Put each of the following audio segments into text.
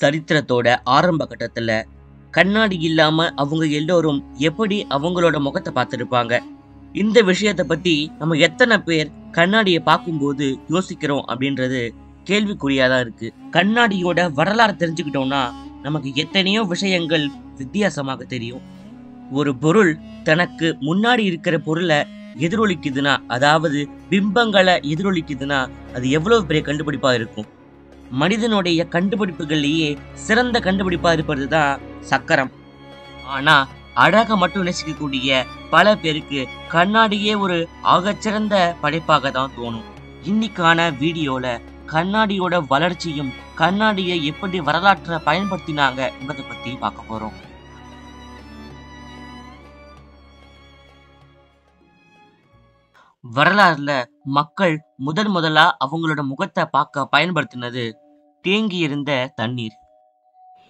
சரித்திரத்தோட ஆரம்ப கட்டத்தில் கண்ணாடி இல்லாம அவங்க எல்லோரும் எப்படி அவங்களோட முகத்தை பார்த்துருப்பாங்க? இந்த விஷயத்தை பத்தி நம்ம எத்தனை பேர் கண்ணாடியை பார்க்கும்போது யோசிக்கிறோம் அப்படின்றது கேள்விக்குறியாதான் இருக்கு. கண்ணாடியோட வரலாறு தெரிஞ்சுக்கிட்டோம்னா நமக்கு எத்தனையோ விஷயங்கள் வித்தியாசமாக தெரியும். ஒரு பொருள் தனக்கு முன்னாடி இருக்கிற பொருளை எதிரொலிக்குதுன்னா அதாவது பிம்பங்களை எதிரொலிக்குதுன்னா அது எவ்வளவு பெரிய கண்டுபிடிப்பா இருக்கும். மனிதனுடைய கண்டுபிடிப்புகள்லேயே சிறந்த கண்டுபிடிப்பா இருப்பது தான் சக்கரம். ஆனா அழக மட்டும் நேசிக்கக்கூடிய பல பேருக்கு கண்ணாடியே ஒரு ஆகச்சிறந்த படைப்பாக தான் தோணும். இன்னைக்கான வீடியோல கண்ணாடியோட வளர்ச்சியும் கண்ணாடியை எப்படி வரலாற்றை பயன்படுத்தினாங்க என்பதை பத்தி பார்க்க போறோம். வரலாறுல மக்கள் முதன் முதலா அவங்களோட முகத்தை பார்க்க பயன்படுத்தினது தேங்கியிருந்த தண்ணீர்.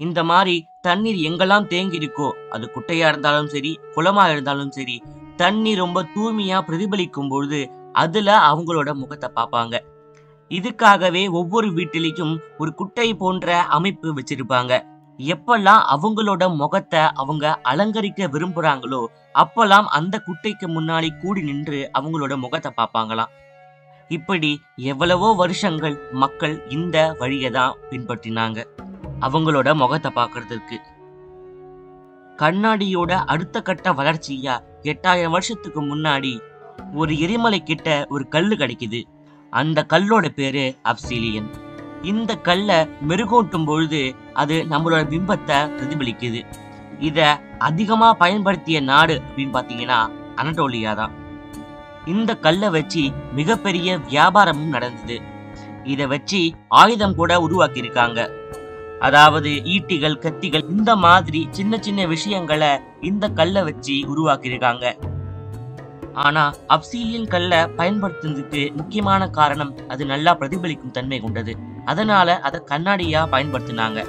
இந்த மாதிரி தண்ணீர் எங்கெல்லாம் தேங்கி இருக்கோ அது குட்டையா இருந்தாலும் சரி குளமா இருந்தாலும் சரி தண்ணீர் ரொம்ப தூய்மையா பிரதிபலிக்கும் பொழுது அதுல அவங்களோட முகத்தை பார்ப்பாங்க. இதுக்காகவே ஒவ்வொரு வீட்டிலையும் ஒரு குட்டை போன்ற அமைப்பு வச்சிருப்பாங்க. எப்பெல்லாம் அவங்களோட முகத்தை அவங்க அலங்கரிக்க விரும்புறாங்களோ அப்பெல்லாம் அந்த குட்டைக்கு முன்னாடி கூடி நின்று அவங்களோட முகத்தை பார்ப்பாங்களாம். இப்படி எவ்வளவோ வருஷங்கள் மக்கள் இந்த வழியை தான் பின்பற்றினாங்க. அவங்களோட முகத்தை பார்க்கறதுக்கு. கண்ணாடியோட அடுத்த கட்ட வளர்ச்சியா எட்டாயிரம் வருஷத்துக்கு முன்னாடி ஒரு எரிமலை கிட்ட ஒரு கல்லு கிடைக்குது. அந்த கல்லோட பேரு அப்சிலியன். இந்த கல்லை மெருகூட்டும் பொழுது அது நம்மளோட பிம்பத்தை பிரதிபலிக்குது. இத அதிகமா பயன்படுத்திய நாடு அப்படின்னு பாத்தீங்கன்னா அனடோலியா தான். இந்த கல்லை வச்சு மிகப்பெரிய வியாபாரமும் நடந்தது. இத வச்சு ஆயுதம் கூட உருவாக்கியிருக்காங்க. அதாவது ஈட்டிகள் கத்திகள் இந்த மாதிரி சின்ன சின்ன விஷயங்களை இந்த கல்லை வச்சு உருவாக்கியிருக்காங்க. ஆனா அப்சீலியன் கல்லை பயன்படுத்துறதுக்கு முக்கியமான காரணம் அது நல்லா பிரதிபலிக்கும் தன்மை கொண்டது. அதனால அதை கண்ணாடியா பயன்படுத்தினாங்க.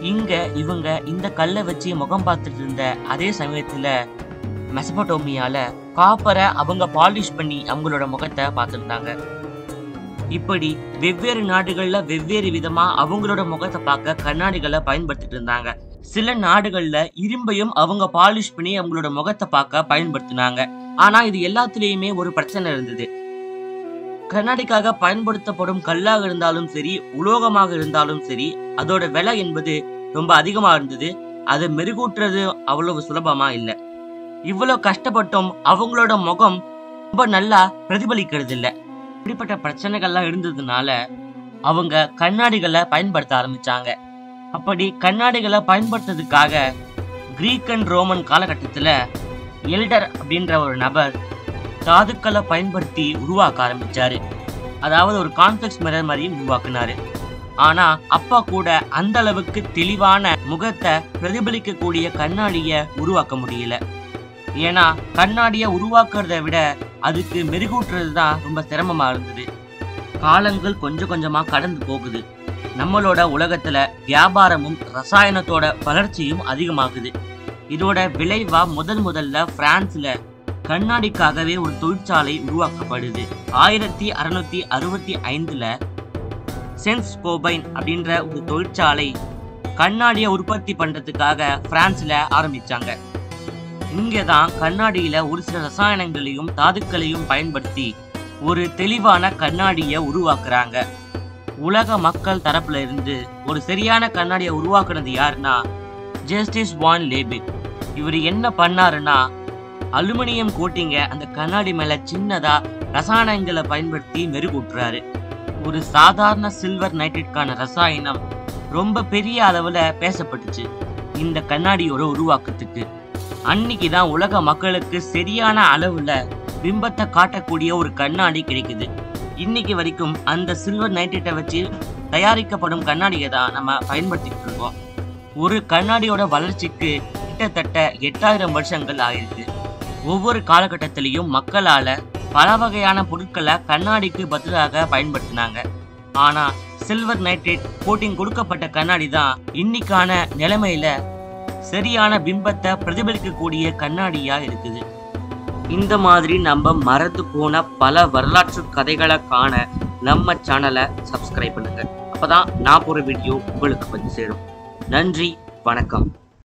இங்க இவங்க இந்த கல்லை வச்சு முகம் பார்த்துட்டு இருந்த அதே சமயத்துல மெசபடோமியால காப்பரை அவங்க பாலிஷ் பண்ணி அவங்களோட முகத்தை பார்த்துருந்தாங்க. இப்படி வெவ்வேறு நாடுகள்ல வெவ்வேறு விதமா அவங்களோட முகத்தை பார்க்க கண்ணாடிகளை பயன்படுத்திட்டு இருந்தாங்க. சில நாடுகள்ல இரும்பையும் அவங்க பாலிஷ் பண்ணி அவங்களோட முகத்தை பார்க்க பயன்படுத்தினாங்க. ஆனா இது எல்லாத்துலயுமே ஒரு பிரச்சனை இருந்தது. கண்ணாடிக்காக பயன்படுத்தப்படும் கல்லாக இருந்தாலும் சரி உலோகமாக இருந்தாலும் சரி அதோட விலை என்பது ரொம்ப அதிகமா இருந்தது. அதை மெருகூட்டுறது அவ்வளவு சுலபமா இல்லை. இவ்வளோ கஷ்டப்பட்டும் அவங்களோட முகம் ரொம்ப நல்லா பிரதிபலிக்கிறது இல்லை இப்படிப்பட்ட பிரச்சனைகள்லாம் இருந்ததுனால அவங்க கண்ணாடிகளை பயன்படுத்த ஆரம்பிச்சாங்க. அப்படி கண்ணாடிகளை பயன்படுத்துறதுக்காக கிரீக் அண்ட் ரோமன் காலகட்டத்தில் எல்டர் அப்படின்ற ஒரு நபர் தாதுக்களை பயன்படுத்தி உருவாக்க ஆரம்பித்தார் அதாவது ஒரு கான்ஃபிளெக்ஸ் மிரர் மாதிரி உருவாக்குனாரு. ஆனால் அப்பா கூட அந்த அளவுக்கு தெளிவான முகத்தை பிரதிபலிக்கக்கூடிய கண்ணாடியை உருவாக்க முடியல. ஏன்னா கண்ணாடியை உருவாக்குறத விட அதுக்கு மெருகூட்டுறது தான் ரொம்ப சிரமமாக இருந்தது. காலங்கள் கொஞ்சம் கொஞ்சமாக கடந்து போகுது. நம்மளோட உலகத்துல வியாபாரமும் ரசாயனத்தோட வளர்ச்சியும் அதிகமாகுது. இதோட விளைவா முதன் முதல்ல பிரான்ஸ்ல கண்ணாடிக்காகவே ஒரு தொழிற்சாலை உருவாக்கப்படுது. ஆயிரத்தி அறுநூத்தி அறுபத்தி ஐந்துல சென்ஸ் கோபைன் அப்படின்ற ஒரு தொழிற்சாலை கண்ணாடியை உற்பத்தி பண்றதுக்காக பிரான்ஸ்ல ஆரம்பிச்சாங்க. இங்கே தான் கண்ணாடியில ஒரு சில ரசாயனங்களையும் தாதுக்களையும் பயன்படுத்தி ஒரு தெளிவான கண்ணாடியை உருவாக்குறாங்க. உலக மக்கள் தரப்புல இருந்து ஒரு சரியான கண்ணாடியை உருவாக்குனது யாருன்னா ஜஸ்டிஸ் வான் லேபிக் இவர் என்ன பண்ணாருன்னா அலுமினியம் கோட்டிங்க அந்த கண்ணாடி மேல சின்னதா ரசாயனங்களை பயன்படுத்தி மெருகூட்டுறாரு. ஒரு சாதாரண சில்வர் நைட்ரேட்கான ரசாயனம் ரொம்ப பெரிய அளவுல பேசப்பட்டுச்சு. இந்த கண்ணாடியோட உருவாக்கத்துக்கு. அன்னைக்கு தான் உலக மக்களுக்கு சரியான அளவுல பிம்பத்தை காட்டக்கூடிய ஒரு கண்ணாடி கிடைக்குது. இன்னைக்கு வரைக்கும் அந்த சில்வர் நைட்ரேட்டை வச்சு தயாரிக்கப்படும் கண்ணாடியை தான் நம்ம பயன்படுத்திட்டு இருக்கோம். ஒரு கண்ணாடியோட வளர்ச்சிக்கு கிட்டத்தட்ட எட்டாயிரம் வருஷங்கள் ஆயிருக்கு. ஒவ்வொரு காலகட்டத்திலையும் மக்களால பல வகையான பொருட்களை கண்ணாடிக்கு பதிலாக பயன்படுத்தினாங்க. ஆனா சில்வர் நைட்ரேட் கோட்டிங் கொடுக்கப்பட்ட கண்ணாடி தான் இன்னைக்கான நிலைமையில சரியான பிம்பத்தை பிரதிபலிக்கக்கூடிய கண்ணாடியா இருக்குது. இந்த மாதிரி நம்ம மறந்து போன பல வரலாற்று கதைகளை காண நம்ம சேனலை சப்ஸ்கிரைப் பண்ணுங்க. அப்பதான் நான் போற வீடியோ உங்களுக்கு வந்து சேரும். நன்றி வணக்கம்.